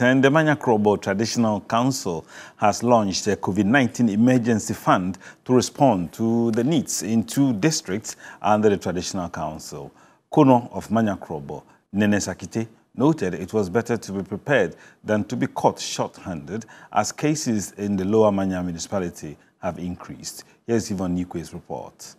And the Manya Krobo Traditional Council has launched a COVID-19 emergency fund to respond to the needs in two districts under the Traditional Council. Konor of Manya Krobo, Nene Sakite, noted it was better to be prepared than to be caught short-handed as cases in the lower Manya municipality have increased. Here's Yvonne Nikwe's report.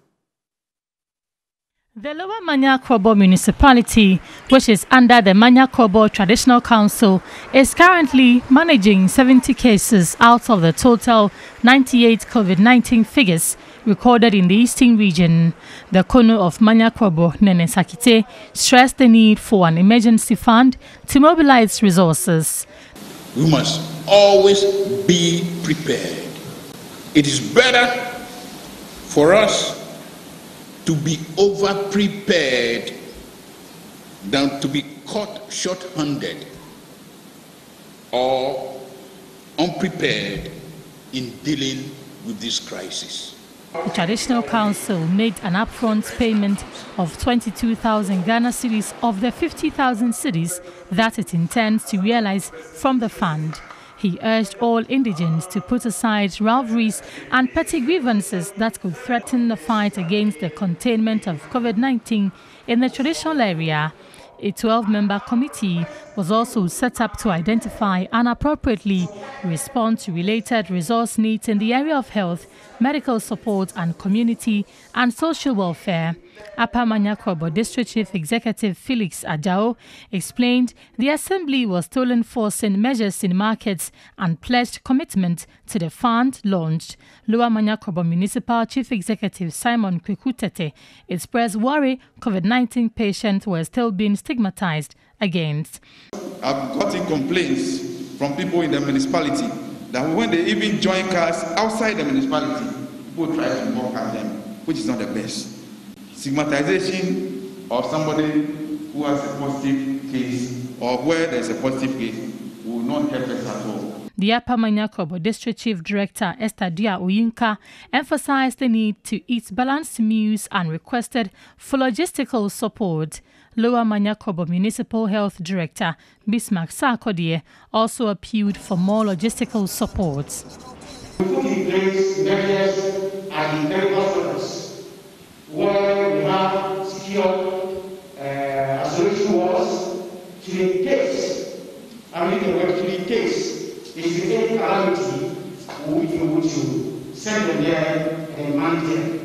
The Lower Manya Krobo municipality, which is under the Manya Krobo Traditional Council, is currently managing 70 cases out of the total 98 COVID-19 figures recorded in the eastern region. The Konor of Manya Krobo, Nene Sakite, stressed the need for an emergency fund to mobilize resources. We must always be prepared. It is better for us to be over prepared than to be caught short handed or unprepared in dealing with this crisis. The Traditional Council made an upfront payment of 22,000 Ghana cedis of the 50,000 cedis that it intends to realize from the fund. He urged all indigents to put aside rivalries and petty grievances that could threaten the fight against the containment of COVID 19 in the traditional area. A 12 member committee was also set up to identify and appropriately respond to related resource needs in the area of health, medical support, and community and social welfare. Upper Manya Krobo District Chief Executive Felix Ajao explained the assembly was still enforcing measures in markets and pledged commitment to the fund launched. Lower Manya Krobo Municipal Chief Executive Simon Kweku Tetteh expressed worry COVID-19 patients were still being stigmatized against. I've gotten complaints from people in the municipality that when they even join cars outside the municipality, people try to mock at them, which is not the best stigmatization of somebody who has a positive case or where there's a positive case will not help us at all. The Upper Manya Krobo District Chief Director Esther Dia Oyinka emphasized the need to eat balanced meals and requested for logistical support. Lower Manya Krobo Municipal Health Director Bismarck Sarkodie also appealed for more logistical support. Case, I mean, to in case you any calamity, we will send them there and manage them.